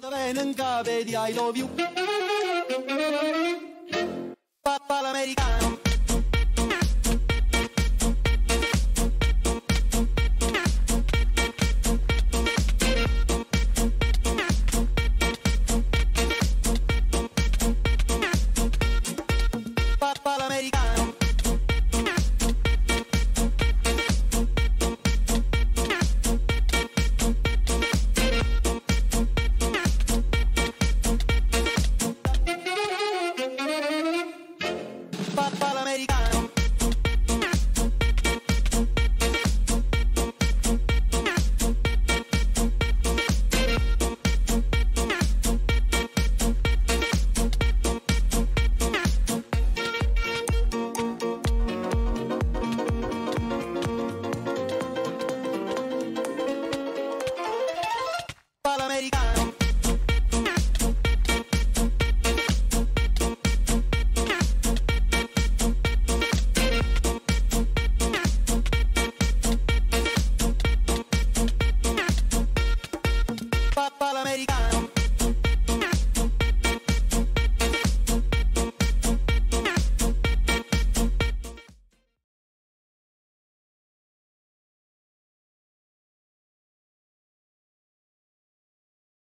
da venga, vedi I love you. Papà l'americano. americano.